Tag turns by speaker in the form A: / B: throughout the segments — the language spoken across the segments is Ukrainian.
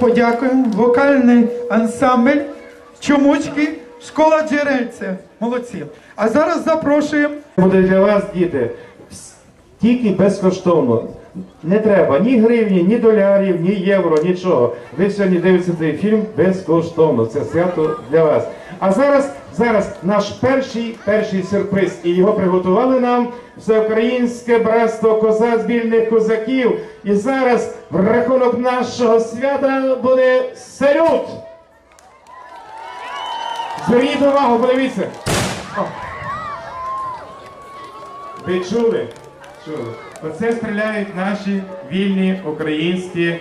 A: подякуємо. Вокальний ансамбль Чомучки, школа джерельця. Молодці. А зараз запрошуємо
B: Буде для вас, діти, тільки безкоштовно. Не треба ні гривні, ні долярів, ні євро, нічого. Ви сьогодні дивитеся цей фільм безкоштовно. Це свято для вас. А зараз, зараз наш перший перший сюрприз. І його приготували нам всеукраїнське братство коза збільних козаків. І зараз в рахунок нашого свята буде салют. Зверніть увагу, подивіться. Ви чули? Чули. Оце стріляють наші вільні українські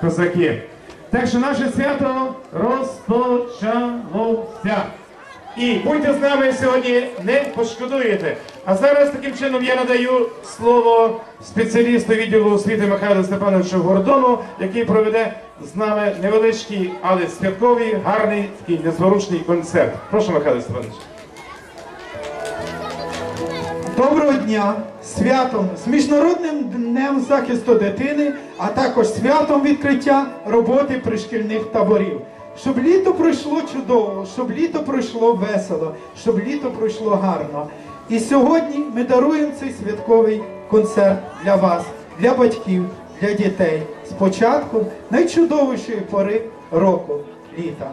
B: козаки. Так що наше свято розпочалося. І будьте з нами сьогодні, не пошкодуєте. А зараз таким чином я надаю слово спеціалісту відділу освіти Михайлу Степановичу Гордону, який проведе з нами невеличкий, але святковий, гарний такий незворушний концерт. Прошу, Михайло Степанович.
A: Доброго дня святом з Міжнародним днем захисту дитини, а також святом відкриття роботи пришкільних таборів. Щоб літо пройшло чудово, щоб літо пройшло весело, щоб літо пройшло гарно. І сьогодні ми даруємо цей святковий концерт для вас, для батьків, для дітей. Спочатку найчудовішої пори року літа.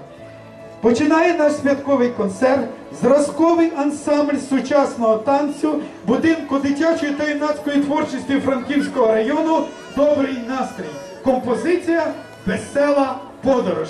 A: Починає наш святковий концерт зразковий ансамбль сучасного танцю будинку дитячої та юнацької творчості Франківського району Добрий настрій. Композиція Весела подорож.